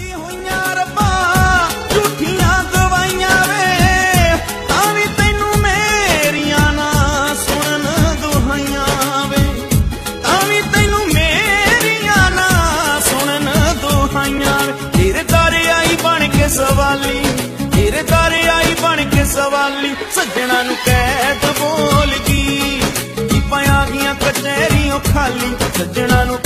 ਹੋਈਆਂ ਨਾ ਸੁਣਨ ਦੁਹਾਈਆਂ ਤਾਰੇ ਆਈ ਬਣ ਕੇ ਸਵਾਲੀ, ਤੇਰੇ ਤਾਰੇ ਆਈ ਬਣ ਕੇ ਸਵਾਲੀ, ਸੱਜਣਾ ਨੂੰ ਕੈਦ ਬੋਲ ਗਈ। ਕੀ ਪਿਆ ਗਈਆਂ ਕਚਹਿਰੀਆਂ ਖਾਲੀ, ਸੱਜਣਾ ਨੂੰ